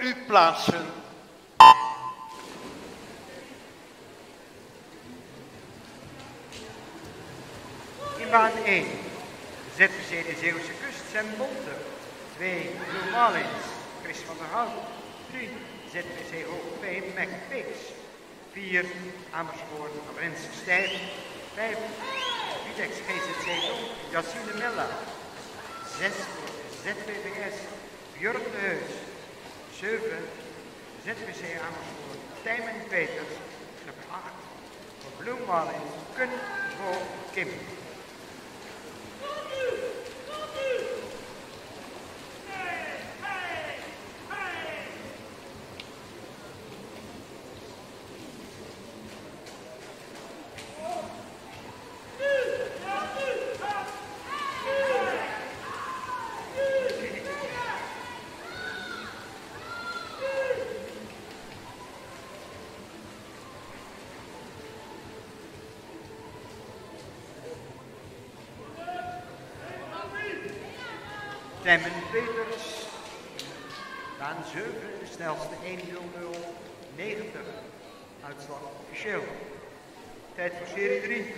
u plaatsen. In baan 1 ZVC de Zeeuwse Kust, Sam Bonte. 2 Blue Marlins, Chris van der Hout. 3 ZVC Hoogveen, Mac Pix. 4 Amersfoort, Rens Stijf. 5 Vitex GZC Dom, Yassine Mella. 6 ZVBS, Björn de Heus. 7 ZVC Amersfoort, Tijmen Peters. Op 8 voor Blue Marlins, Kun voor Kim. Temmen Peters. Baan 7, de snelste 1.00, 90. Uitslag officieel. Tijd voor serie 3.